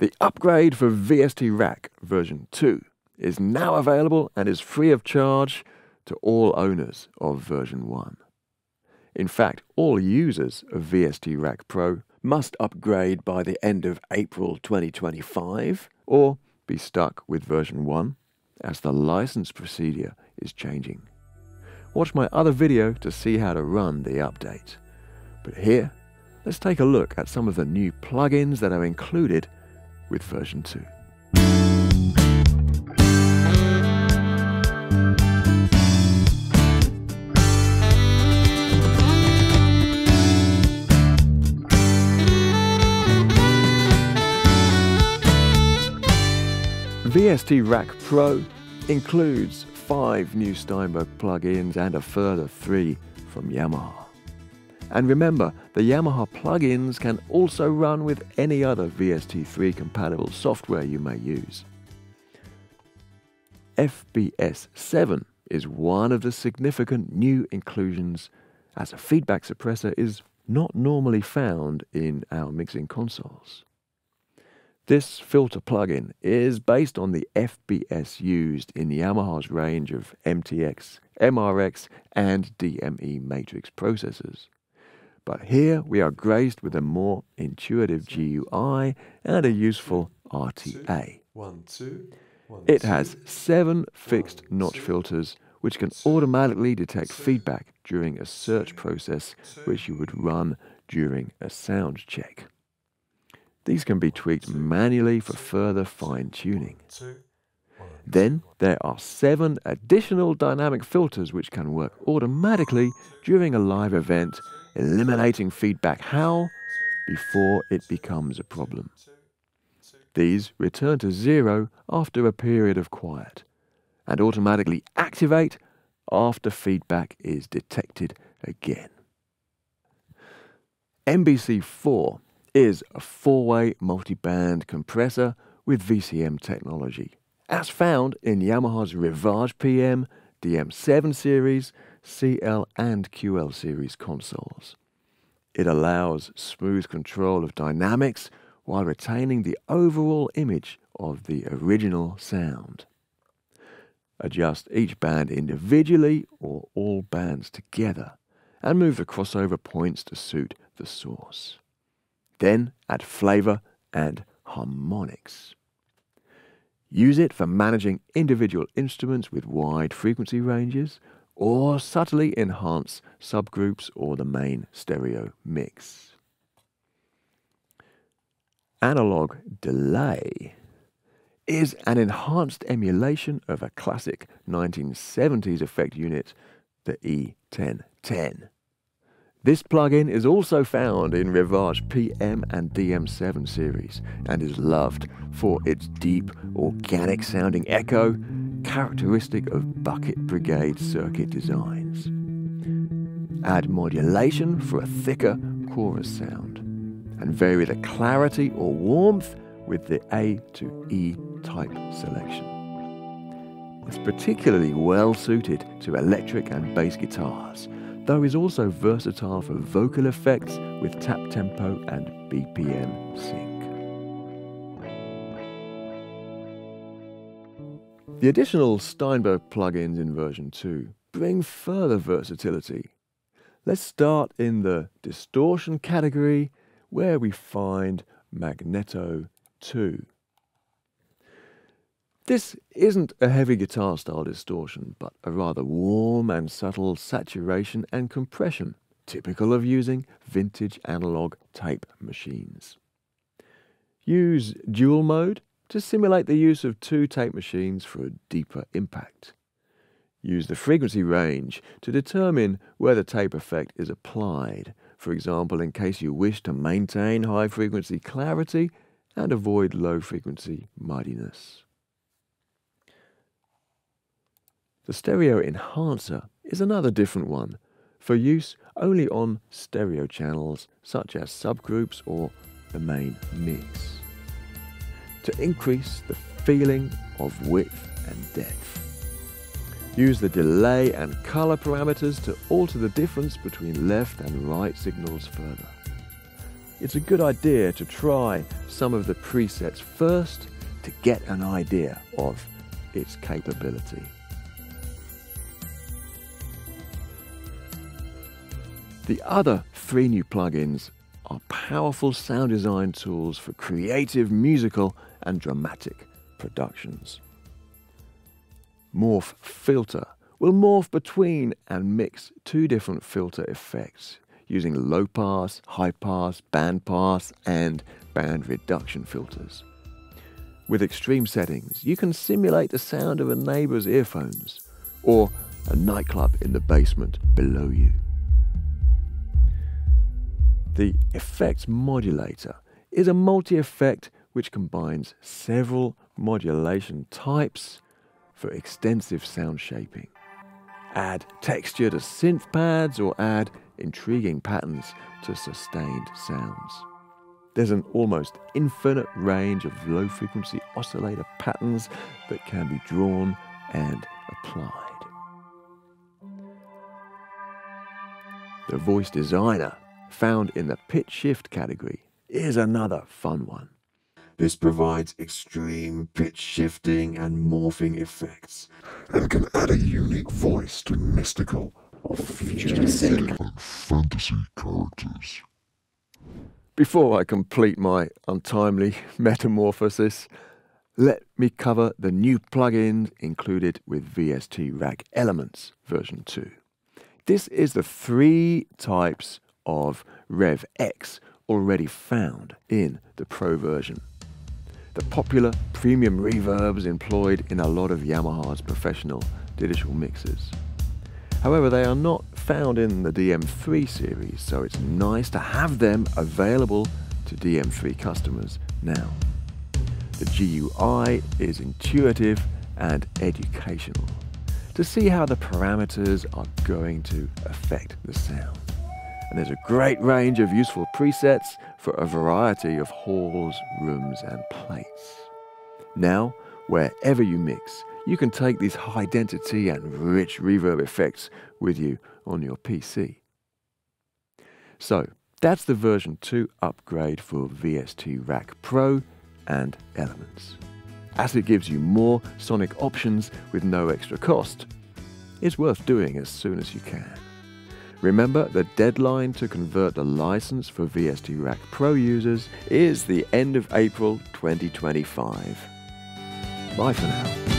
The upgrade for VST Rack version 2 is now available and is free of charge to all owners of version 1. In fact, all users of VST Rack Pro must upgrade by the end of April 2025 or be stuck with version 1 as the license procedure is changing. Watch my other video to see how to run the update. But here, let's take a look at some of the new plugins that are included with version 2. VST Rack Pro includes five new Steinberg plugins and a further three from Yamaha. And remember, the Yamaha plugins can also run with any other VST3 compatible software you may use. FBS 7 is one of the significant new inclusions as a feedback suppressor is not normally found in our mixing consoles. This filter plugin is based on the FBS used in Yamaha's range of MTX, MRX, and DME matrix processors. But here we are graced with a more intuitive GUI and a useful RTA. It has seven fixed notch filters which can automatically detect feedback during a search process which you would run during a sound check. These can be tweaked manually for further fine tuning. Then there are seven additional dynamic filters which can work automatically during a live event, eliminating feedback how before it becomes a problem. These return to zero after a period of quiet and automatically activate after feedback is detected again. MBC4 is a four-way multi-band compressor with VCM technology, as found in Yamaha's Rivage PM, DM7 series, CL and QL series consoles. It allows smooth control of dynamics while retaining the overall image of the original sound. Adjust each band individually or all bands together and move the crossover points to suit the source. Then add flavor and harmonics. Use it for managing individual instruments with wide frequency ranges or subtly enhance subgroups or the main stereo mix. Analog delay is an enhanced emulation of a classic 1970s effect unit, the E1010. This plugin is also found in Rivage PM and DM7 series and is loved for its deep, organic sounding echo, characteristic of Bucket Brigade circuit designs. Add modulation for a thicker chorus sound and vary the clarity or warmth with the A to E type selection. It's particularly well suited to electric and bass guitars though is also versatile for vocal effects with tap tempo and BPM sync. The additional Steinberg plugins in version 2 bring further versatility. Let's start in the distortion category where we find Magnetto 2. This isn't a heavy guitar style distortion, but a rather warm and subtle saturation and compression, typical of using vintage analog tape machines. Use dual mode to simulate the use of two tape machines for a deeper impact. Use the frequency range to determine where the tape effect is applied, for example in case you wish to maintain high frequency clarity and avoid low frequency muddiness. The stereo enhancer is another different one, for use only on stereo channels such as subgroups or the main mix, to increase the feeling of width and depth. Use the delay and color parameters to alter the difference between left and right signals further. it's a good idea to try some of the presets first to get an idea of its capability. The other three new plugins powerful sound design tools for creative musical and dramatic productions. Morph Filter will morph between and mix two different filter effects using low pass, high pass, band pass, and band reduction filters. With extreme settings, you can simulate the sound of a neighbour's earphones or a nightclub in the basement below you. The FX Modulator is a multi-effect which combines several modulation types for extensive sound shaping. Add texture to synth pads or add intriguing patterns to sustained sounds. There's an almost infinite range of low frequency oscillator patterns that can be drawn and applied. The Voice Designer, found in the pitch shift category, is another fun one. This provides extreme pitch shifting and morphing effects and can add a unique voice to mystical or futuristic and fantasy characters. Before I complete my untimely metamorphosis, let me cover the new plugins included with VST Rack Elements version 2. This is the three types of Rev X already found in the Pro version. The popular premium reverbs employed in a lot of Yamaha's professional digital mixers. However, they are not found in the DM3 series, so it's nice to have them available to DM3 customers now. The GUI is intuitive and educational to see how the parameters are going to affect the sound. And there's a great range of useful presets for a variety of halls, rooms, and plates. Now, wherever you mix, you can take these high density and rich reverb effects with you on your PC. So, that's the version 2 upgrade for VST Rack Pro and Elements. As it gives you more sonic options with no extra cost, it's worth doing as soon as you can. Remember, the deadline to convert the license for VST Rack Pro users is the end of April 2025. Bye for now.